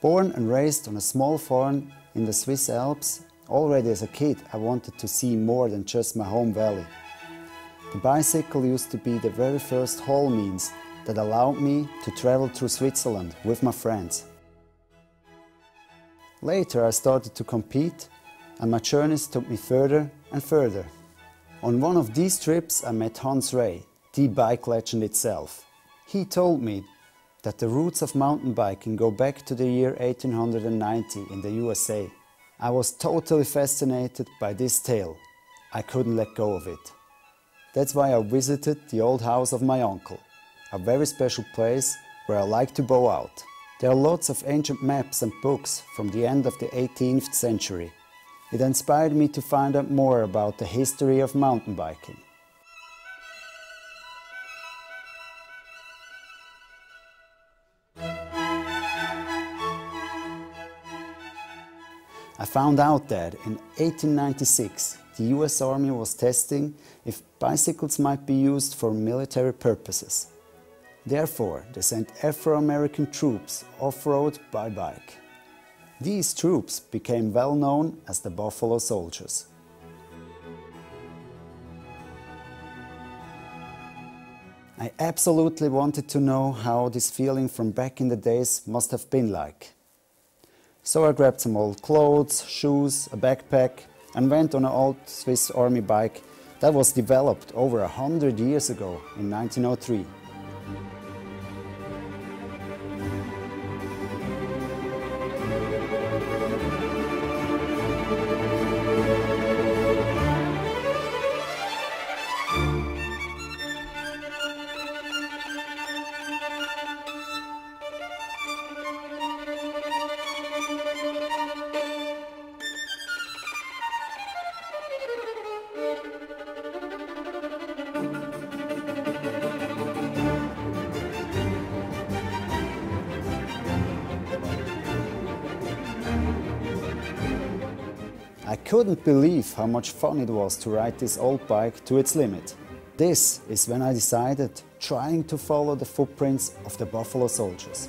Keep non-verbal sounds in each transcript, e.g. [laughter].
Born and raised on a small farm in the Swiss Alps, already as a kid I wanted to see more than just my home valley. The bicycle used to be the very first haul means that allowed me to travel through Switzerland with my friends. Later I started to compete and my journeys took me further and further. On one of these trips I met Hans Rey, the bike legend itself. He told me that the roots of mountain biking go back to the year 1890 in the USA. I was totally fascinated by this tale. I couldn't let go of it. That's why I visited the old house of my uncle, a very special place where I like to bow out. There are lots of ancient maps and books from the end of the 18th century. It inspired me to find out more about the history of mountain biking. I found out that in 1896 the US Army was testing if bicycles might be used for military purposes. Therefore, they sent Afro-American troops off-road by bike. These troops became well known as the Buffalo Soldiers. I absolutely wanted to know how this feeling from back in the days must have been like. So I grabbed some old clothes, shoes, a backpack and went on an old Swiss army bike that was developed over a hundred years ago in 1903. Couldn't believe how much fun it was to ride this old bike to its limit. This is when I decided trying to follow the footprints of the Buffalo Soldiers.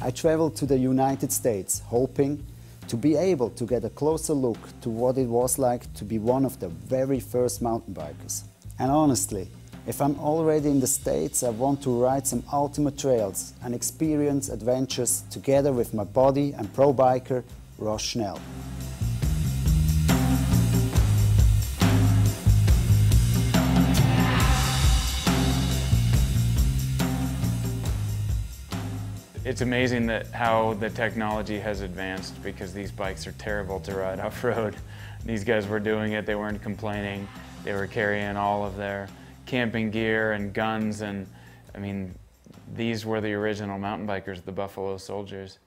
I traveled to the United States hoping to be able to get a closer look to what it was like to be one of the very first mountain bikers. And honestly, if I'm already in the States, I want to ride some ultimate trails and experience adventures together with my buddy and pro biker, Ross Schnell. It's amazing that how the technology has advanced because these bikes are terrible to ride [laughs] off-road. These guys were doing it, they weren't complaining. They were carrying all of their camping gear and guns and I mean, these were the original mountain bikers, the Buffalo Soldiers.